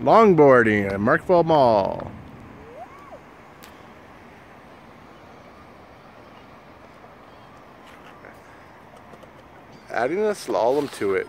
longboarding at Markville Mall. Adding a slalom to it.